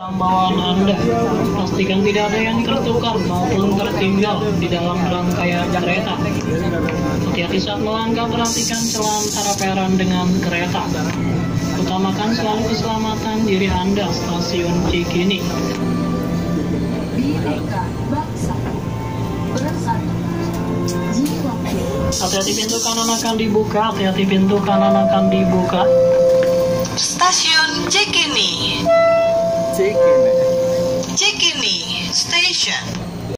bawaan Anda. Pastikan tidak ada yang tertukar maupun tertinggal di dalam rangkaian kereta. Hati-hati saat melangkah, perhatikan celah antara peron dengan kereta. Utamakan selalu keselamatan diri Anda stasiun Cikini. Hati-hati pintu kanan akan dibuka, hati-hati pintu kanan akan dibuka. Stasiun Cikini. Cikini. Cikini Station.